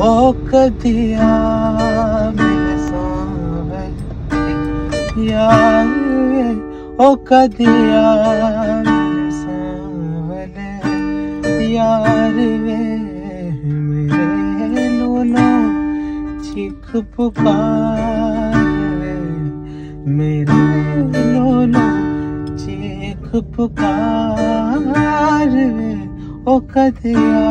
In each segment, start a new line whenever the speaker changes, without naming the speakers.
हो कदिया मेरे सावल यार वे ओ कदिया मेरे सावल यार वे मेरे लोलो चीख पुकार। वे मेरे लोलो चीख पुकार। वे ओ कदिया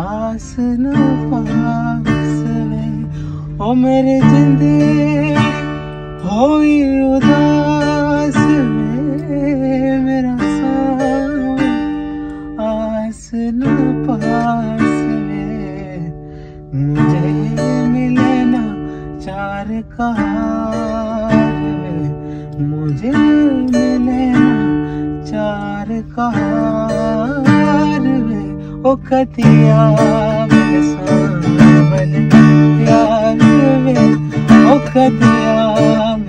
आस न पास ओ मेरी जिंदड़ी होई उदास मेरा आस न पास मुझे मिले ना चार कहार वे मुझे मिले ना चार कहार ఒక దియావెన్ యావెన్ ఒక దియావెన్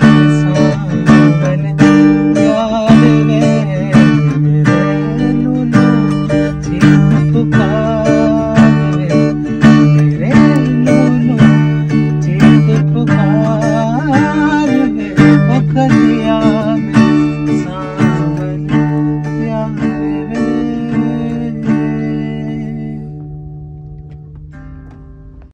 యావెన్ జీవితుకా ఒక దియా